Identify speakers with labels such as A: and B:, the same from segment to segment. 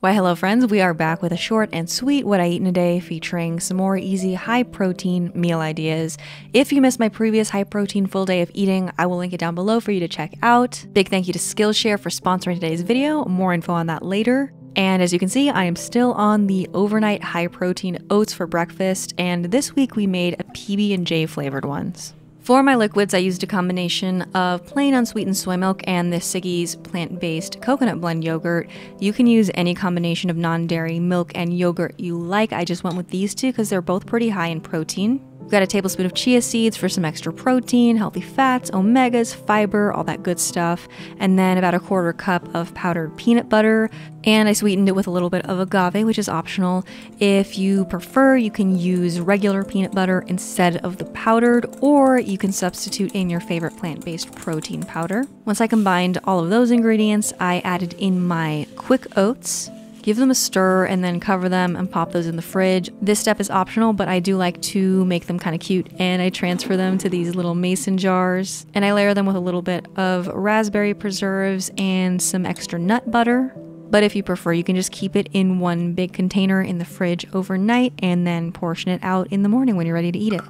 A: Why, hello, friends. We are back with a short and sweet What I Eat in a Day featuring some more easy, high protein meal ideas. If you missed my previous high protein full day of eating, I will link it down below for you to check out. Big thank you to Skillshare for sponsoring today's video. More info on that later. And as you can see, I am still on the overnight high protein oats for breakfast, and this week we made a PB&J flavored ones. For my liquids, I used a combination of plain unsweetened soy milk and the Siggi's plant based coconut blend yogurt. You can use any combination of non dairy milk and yogurt you like. I just went with these two because they're both pretty high in protein. We've got a tablespoon of chia seeds for some extra protein, healthy fats, omegas, fiber, all that good stuff, and then about a quarter cup of powdered peanut butter. And I sweetened it with a little bit of agave, which is optional. If you prefer, you can use regular peanut butter instead of the powdered, or you can substitute in your favorite plant based protein powder. Once I combined all of those ingredients, I added in my quick oats. Give them a stir and then cover them and pop those in the fridge. This step is optional, but I do like to make them kind of cute and I transfer them to these little mason jars and I layer them with a little bit of raspberry preserves and some extra nut butter. But if you prefer, you can just keep it in one big container in the fridge overnight and then portion it out in the morning when you're ready to eat it.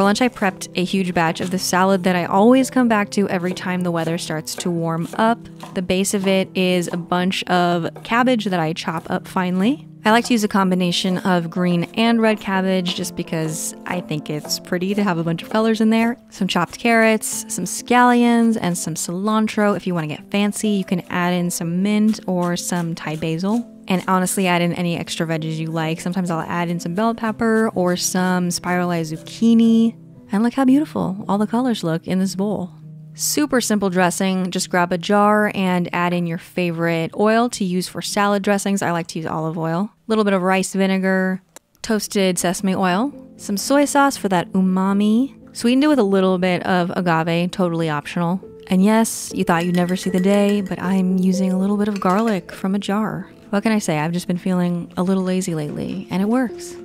A: For lunch, I prepped a huge batch of the salad that I always come back to every time the weather starts to warm up. The base of it is a bunch of cabbage that I chop up finely. I like to use a combination of green and red cabbage just because I think it's pretty to have a bunch of colors in there. Some chopped carrots, some scallions, and some cilantro. If you want to get fancy, you can add in some mint or some Thai basil and honestly add in any extra veggies you like. Sometimes I'll add in some bell pepper or some spiralized zucchini. And look how beautiful all the colors look in this bowl. Super simple dressing. Just grab a jar and add in your favorite oil to use for salad dressings. I like to use olive oil. A little bit of rice vinegar, toasted sesame oil, some soy sauce for that umami. Sweetened it with a little bit of agave, totally optional. And yes, you thought you'd never see the day, but I'm using a little bit of garlic from a jar. What can I say? I've just been feeling a little lazy lately, and it works.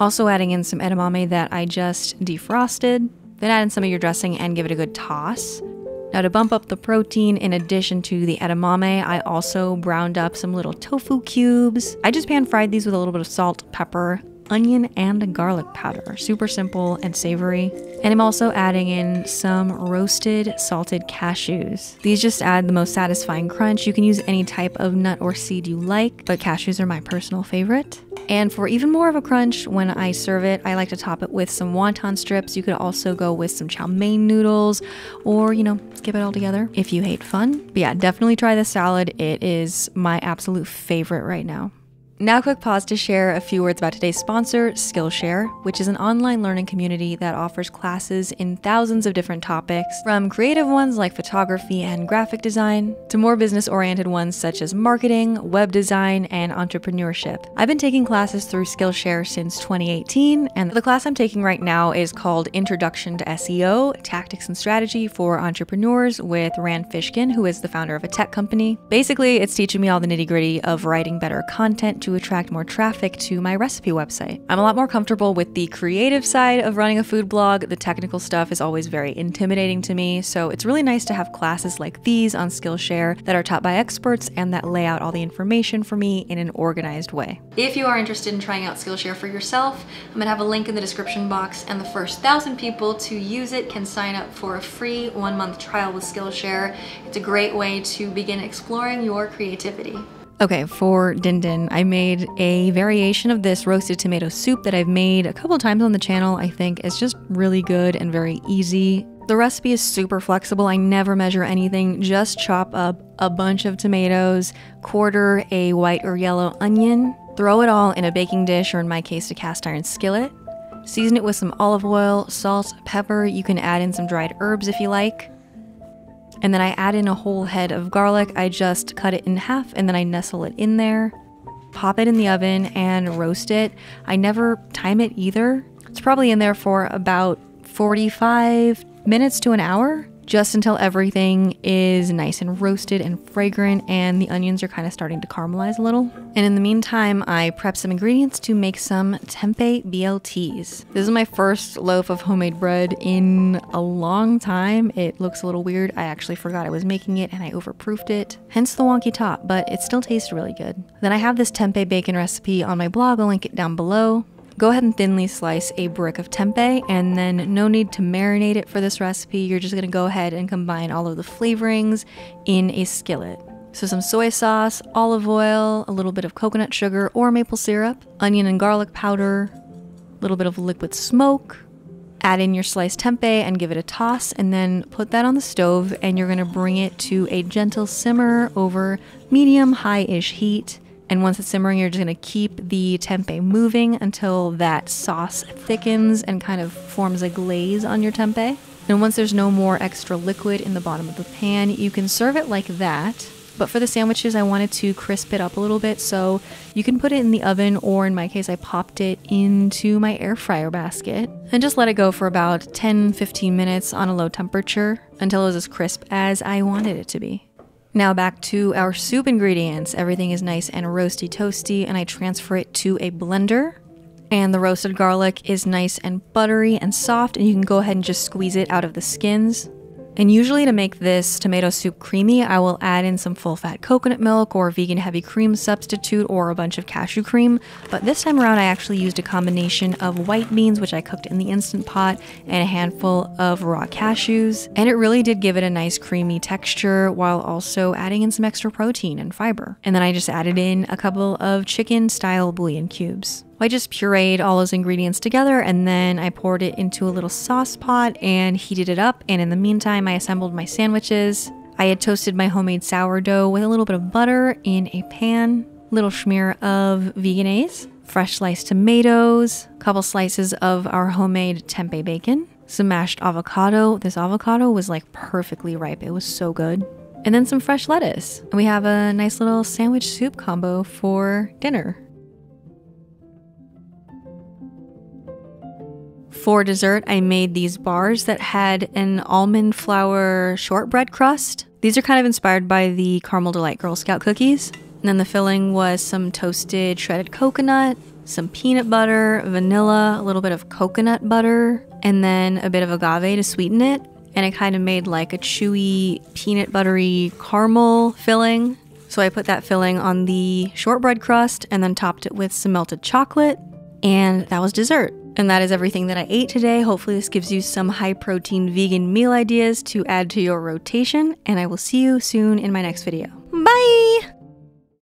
A: Also, adding in some edamame that I just defrosted, then add in some of your dressing and give it a good toss. Now, to bump up the protein, in addition to the edamame, I also browned up some little tofu cubes. I just pan fried these with a little bit of salt, pepper, onion and garlic powder. Super simple and savory. And I'm also adding in some roasted salted cashews. These just add the most satisfying crunch. You can use any type of nut or seed you like, but cashews are my personal favorite. And for even more of a crunch, when I serve it, I like to top it with some wonton strips. You could also go with some chow mein noodles or, you know, skip it all together if you hate fun. But yeah, definitely try this salad. It is my absolute favorite right now. Now, quick pause to share a few words about today's sponsor, Skillshare, which is an online learning community that offers classes in thousands of different topics, from creative ones like photography and graphic design, to more business oriented ones such as marketing, web design, and entrepreneurship. I've been taking classes through Skillshare since 2018, and the class I'm taking right now is called Introduction to SEO Tactics and Strategy for Entrepreneurs with Rand Fishkin, who is the founder of a tech company. Basically, it's teaching me all the nitty gritty of writing better content to attract more traffic to my recipe website. I'm a lot more comfortable with the creative side of running a food blog. The technical stuff is always very intimidating to me, so it's really nice to have classes like these on Skillshare that are taught by experts and that lay out all the information for me in an organized way. If you are interested in trying out Skillshare for yourself, I'm gonna have a link in the description box, and the first thousand people to use it can sign up for a free one month trial with Skillshare. It's a great way to begin exploring your creativity. Okay, for Din Din, I made a variation of this roasted tomato soup that I've made a couple times on the channel. I think it's just really good and very easy. The recipe is super flexible. I never measure anything, just chop up a bunch of tomatoes, quarter a white or yellow onion, throw it all in a baking dish, or in my case, a cast iron skillet. Season it with some olive oil, salt, pepper. You can add in some dried herbs if you like. And then I add in a whole head of garlic. I just cut it in half and then I nestle it in there. Pop it in the oven and roast it. I never time it either. It's probably in there for about 45 minutes to an hour. Just until everything is nice and roasted and fragrant and the onions are kind of starting to caramelize a little. And in the meantime, I prep some ingredients to make some tempeh BLTs. This is my first loaf of homemade bread in a long time. It looks a little weird. I actually forgot I was making it and I overproofed it, hence the wonky top, but it still tastes really good. Then I have this tempeh bacon recipe on my blog. I'll link it down below. Go ahead and thinly slice a brick of tempeh, and then no need to marinate it for this recipe. You're just gonna go ahead and combine all of the flavorings in a skillet. So, some soy sauce, olive oil, a little bit of coconut sugar or maple syrup, onion and garlic powder, a little bit of liquid smoke. Add in your sliced tempeh and give it a toss, and then put that on the stove. And you're gonna bring it to a gentle simmer over medium high ish heat. And once it's simmering, you're just gonna keep the tempeh moving until that sauce thickens and kind of forms a glaze on your tempeh. And once there's no more extra liquid in the bottom of the pan, you can serve it like that. But for the sandwiches, I wanted to crisp it up a little bit, so you can put it in the oven, or in my case, I popped it into my air fryer basket and just let it go for about 10 15 minutes on a low temperature until it was as crisp as I wanted it to be. Now back to our soup ingredients. Everything is nice and roasty toasty, and I transfer it to a blender. And the roasted garlic is nice and buttery and soft, and you can go ahead and just squeeze it out of the skins. And usually, to make this tomato soup creamy, I will add in some full fat coconut milk or vegan heavy cream substitute or a bunch of cashew cream. But this time around, I actually used a combination of white beans, which I cooked in the instant pot, and a handful of raw cashews. And it really did give it a nice creamy texture while also adding in some extra protein and fiber. And then I just added in a couple of chicken style bouillon cubes. I just pureed all those ingredients together and then I poured it into a little sauce pot and heated it up. And in the meantime, I assembled my sandwiches. I had toasted my homemade sourdough with a little bit of butter in a pan, little smear of Vegenaise, fresh sliced tomatoes, couple slices of our homemade tempeh bacon, some mashed avocado. This avocado was like perfectly ripe. It was so good. And then some fresh lettuce. And we have a nice little sandwich soup combo for dinner. For dessert, I made these bars that had an almond flour shortbread crust. These are kind of inspired by the Caramel Delight Girl Scout cookies. And then the filling was some toasted shredded coconut, some peanut butter, vanilla, a little bit of coconut butter, and then a bit of agave to sweeten it. And it kind of made like a chewy, peanut buttery caramel filling. So I put that filling on the shortbread crust and then topped it with some melted chocolate. And that was dessert. And that is everything that I ate today. Hopefully, this gives you some high protein vegan meal ideas to add to your rotation, and I will see you soon in my next video. Bye!